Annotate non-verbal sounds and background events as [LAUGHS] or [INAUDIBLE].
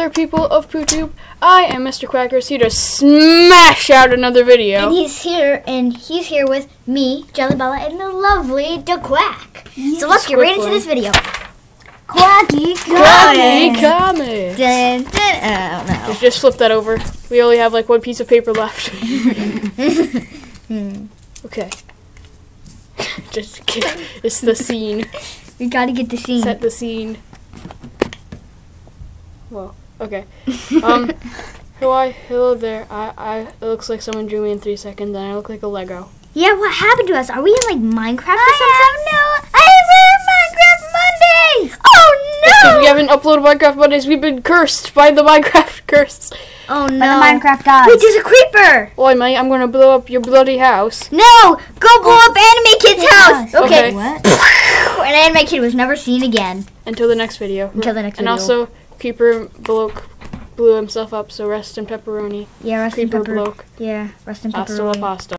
there, people of PooTube. I am Mr. Quackers here to smash out another video. And he's here, and he's here with me, Jellybella, and the lovely DeQuack. so let's get right into this video. Quacky Quacky Quacky. Comics. Dun, dun, I don't know. Just, just flip that over. We only have like one piece of paper left. [LAUGHS] [LAUGHS] okay. [LAUGHS] just kidding. It's the scene. We gotta get the scene. Set the scene. Well, okay. [LAUGHS] Um, hello, hello there. I, I, it looks like someone drew me in three seconds, and I look like a Lego. Yeah, what happened to us? Are we in like Minecraft or something? I have no. I have Minecraft Mondays. Oh no. we haven't uploaded Minecraft Mondays, we've been cursed by the [LAUGHS] Minecraft curse. oh no. By the Minecraft gods. Wait, there's a creeper. Oi, mate, I'm gonna blow up your bloody house. No, go blow up Anime Kid's house. Okay. Okay. What? [LAUGHS] And Anime Kid was never seen again. Until the next video. Until the next and video. And also, Creeper bloke blew himself up, so rest in pepperoni. Yeah, rest in Creeper pepper. bloke. Yeah, rest in Hasta la pasta.